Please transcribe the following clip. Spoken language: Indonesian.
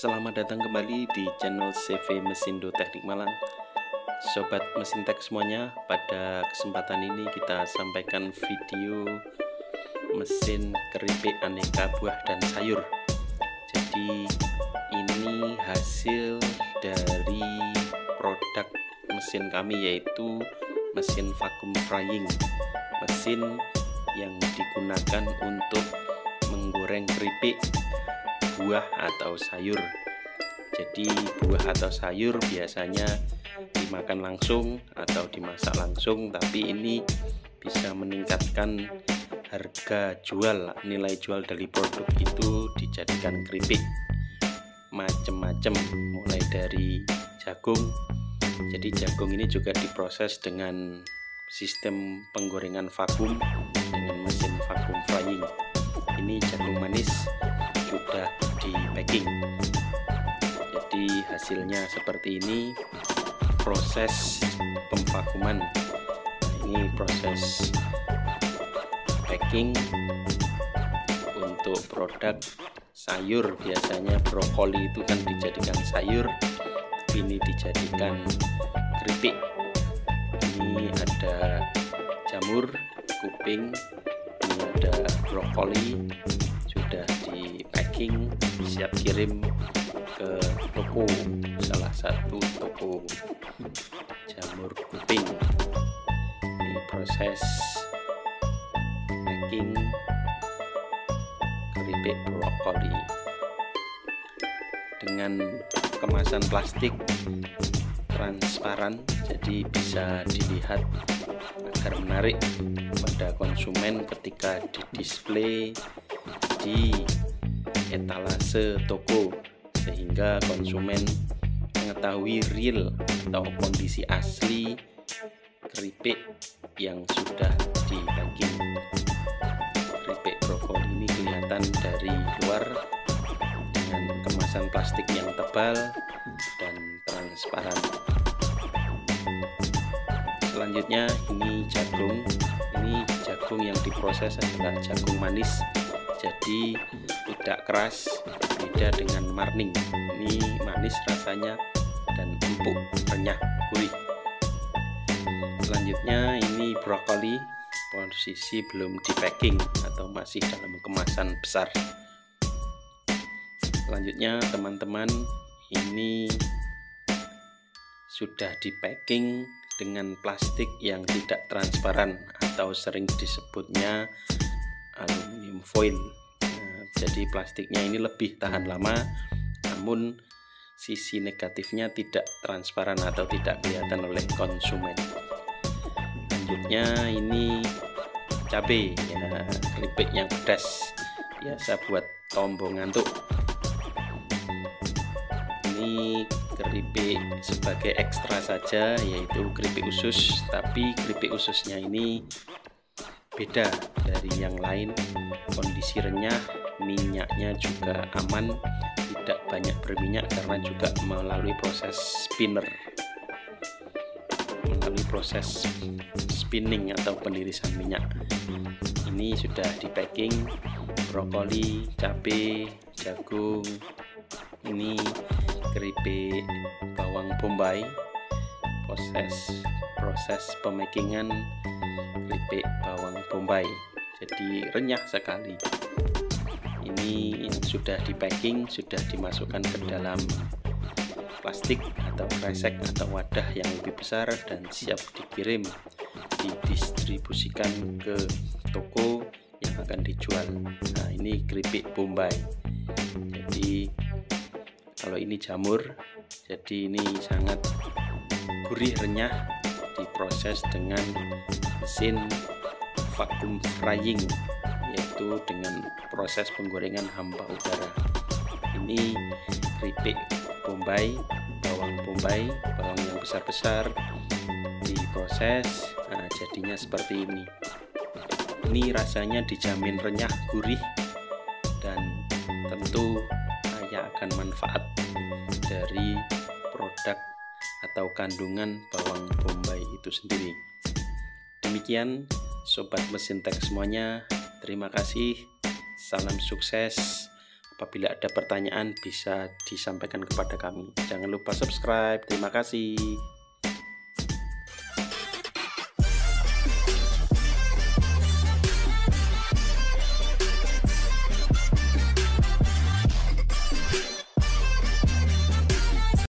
Selamat datang kembali di channel CV Mesindo Teknik Malang. Sobat mesin tek semuanya Pada kesempatan ini kita sampaikan video Mesin keripik aneka buah dan sayur. Jadi ini hasil dari produk mesin kami yaitu mesin vacuum frying. Mesin yang digunakan untuk menggoreng keripik buah atau sayur. Jadi buah atau sayur biasanya dimakan langsung atau dimasak langsung tapi ini bisa meningkatkan harga jual. Nilai jual dari produk itu dijadikan keripik. Macam-macam mulai dari jagung. Jadi jagung ini juga diproses dengan sistem penggorengan vakum dengan mesin vakum frying. Ini jagung manis sudah di packing. Jadi hasilnya seperti ini. Proses pemvakuman ini proses packing untuk produk sayur. Biasanya brokoli itu kan dijadikan sayur ini dijadikan keripik. Ini ada jamur kuping ini ada brokoli sudah di packing siap kirim ke toko salah satu toko jamur kuping. Ini proses packing keripik brokoli dengan kemasan plastik transparan jadi bisa dilihat agar menarik pada konsumen ketika di display di etalase toko sehingga konsumen mengetahui real atau kondisi asli keripik yang sudah di packing keripik brokoli ini kelihatan dari luar dengan kemasan plastik yang tebal dan transparan. Selanjutnya ini jagung. Ini jagung yang diproses adalah jagung manis. Jadi tidak keras beda dengan marning. Ini manis rasanya dan empuk renyah gurih. Selanjutnya ini brokoli. Posisi belum di packing atau masih dalam kemasan besar. Selanjutnya teman-teman ini sudah di packing dengan plastik yang tidak transparan atau sering disebutnya aluminium foil jadi plastiknya ini lebih tahan lama namun sisi negatifnya tidak transparan atau tidak kelihatan oleh konsumen. Selanjutnya ini cabai ya keripik yang pedas biasa buat tombong ngantuk. Ini keripik sebagai ekstra saja yaitu keripik usus tapi keripik ususnya ini beda dari yang lain. Kondisi renyah minyaknya juga aman tidak banyak berminyak karena juga melalui proses spinner. Melalui proses spinning atau penirisan minyak. Ini sudah di packing brokoli, cabai, jagung ini keripik bawang bombay proses proses pemakingan keripik bawang bombay. Jadi renyah sekali ini sudah di packing sudah dimasukkan ke dalam plastik atau kresek atau wadah yang lebih besar dan siap dikirim didistribusikan ke toko yang akan dijual. Nah ini keripik bombay. Jadi kalau ini jamur jadi ini sangat gurih renyah diproses dengan mesin vacuum frying yaitu dengan proses penggorengan hampa udara. Ini keripik bombay bawang bombay bawang yang besar-besar. Diproses nah jadinya seperti ini. Ini rasanya dijamin renyah gurih dan tentu kaya akan manfaat dari produk atau kandungan bawang bombay itu sendiri. Demikian sobat mesin tek semuanya terima kasih salam sukses Apabila ada pertanyaan bisa disampaikan kepada kami. Jangan lupa subscribe. Terima kasih.